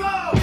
Debo!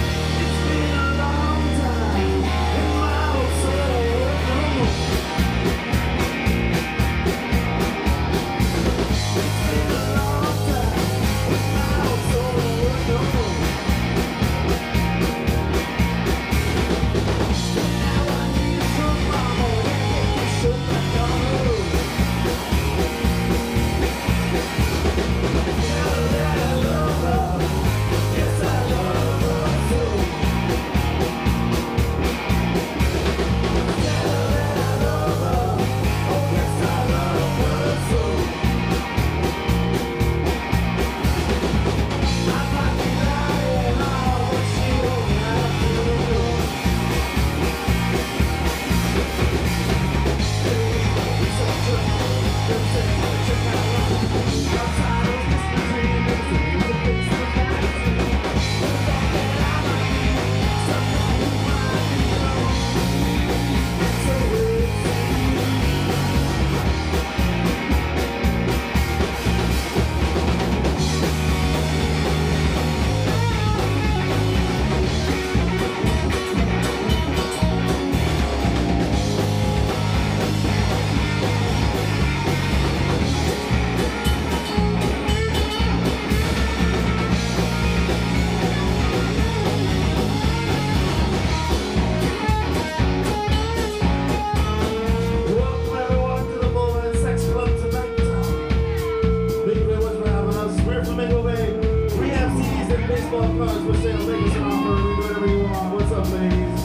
we. What's up, ladies?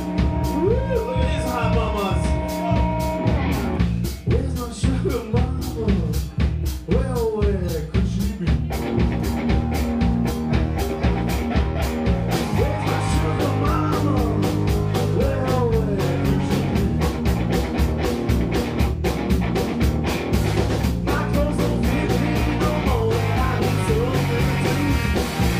Look at these hot mamas. Where's my sugar mama? Well, where could she be? Where's my sugar mama? Well, she? My clothes don't fit me no more, and I need.